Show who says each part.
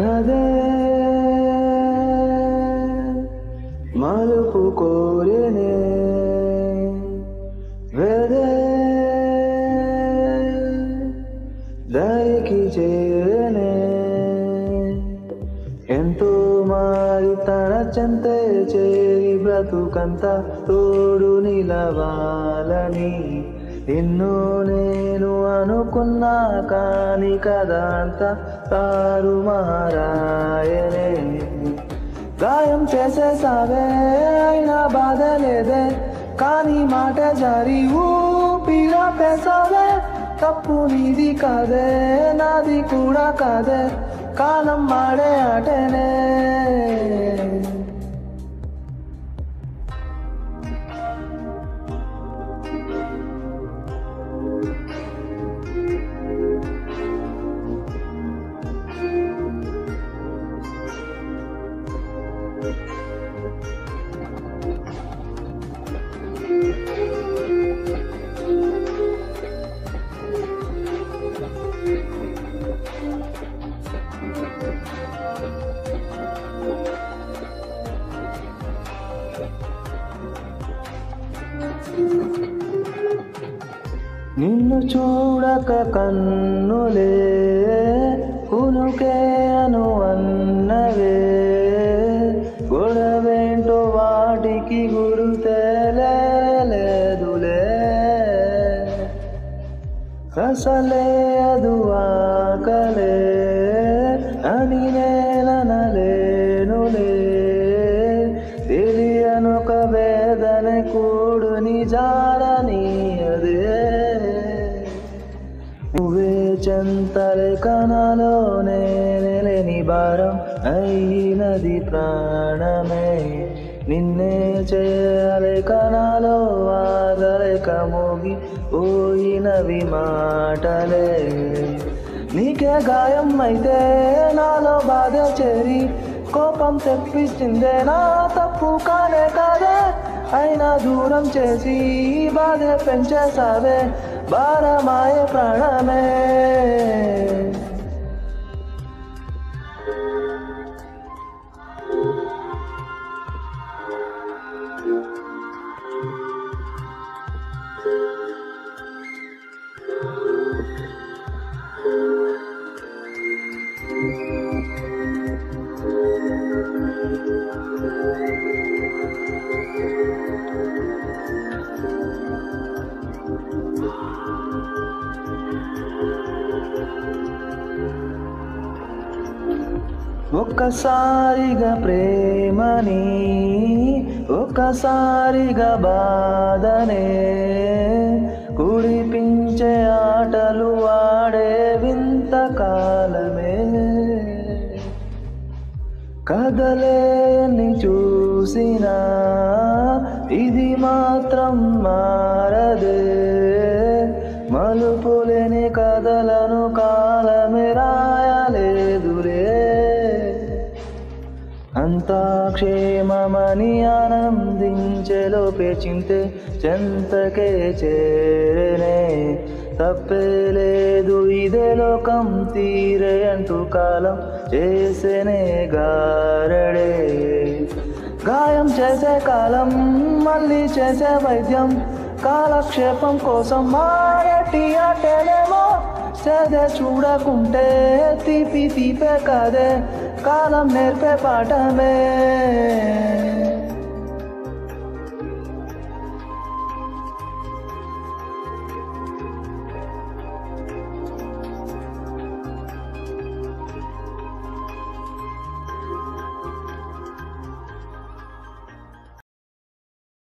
Speaker 1: కదే మలుపు కోరినే వెదే దరికి చేరనే ఎంతో మారి తన చెంతే చేరి బ్రతుకంత తోడు నిలవాలని ఎన్నో నేను అనుకున్నా కాని కదా తారుమారాయనే తారు మారాయనే. గాయం చేసేసావే అయినా బాధ లేదే. కానీ మాట జారి ఊపిరా పెసావే. తప్పు నీది కాదే నాది కూడా కాదే. కాలం మాడే ఆటనే. నిన్ను చూడక కన్నులే కునుకే అను అన్నవే. గొడవేంటో వాటికి గురుతేలేదులే అసలే అదు ఆకలే అని నేలనలేనులే. తెలియనొక వేదన కూడు నిజాల నువ్వే చెంతలే కనలోనే నెలని భారం అయినది ప్రాణమే. నిన్నే చేయాలి కనాలో ఆగలేక మోగి పోయినవి మాటలే. నీకే గాయం అయితే నాలో బాధ చేరి కోపం తెప్పించిందే నా తప్పు కానే కాదే. అయినా దూరం చేసి బాధ పెంచేసావే భారమాయ ప్రాణమే. ఒక్కసారిగా ప్రేమని ఒక్కసారిగా బాధనే కుడిపించే ఆటలు ఆడే వింత కాలమే కదలేని చూసినా ఇది మాత్రం మారదే. అంతా క్షేమమని ఆనందించేలోపే చింతే చెంతకే చేరనే. తప్పేలేదు ఇదే లోకం తీరే అంటూ కాలం చేసేనే గారడే. గాయం చేసే కాలం మళ్ళీ చేసే వైద్యం కాలక్షేపం కోసం మారటి ఆటేనేమో సేదే చూడకుంటే తీపి తీపే కాదే ಕಾಲ ಮೇಲ್ಪೆ ಪಾಠ ಮೇ